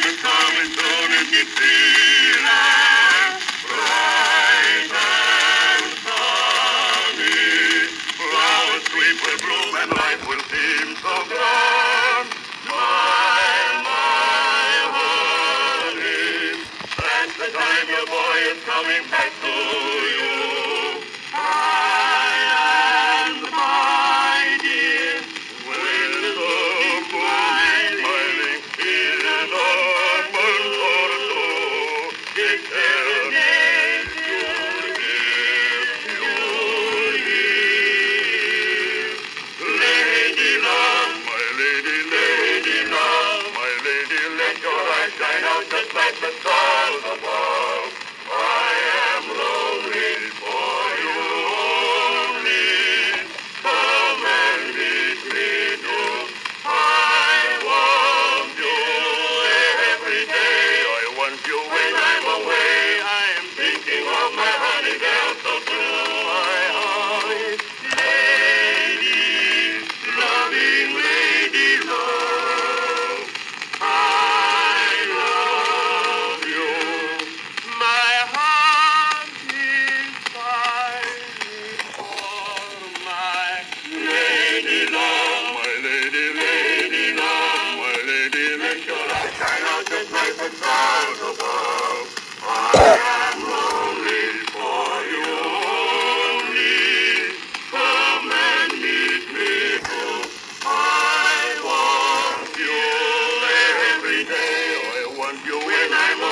Gdyby pomysł one nie była want you in, I want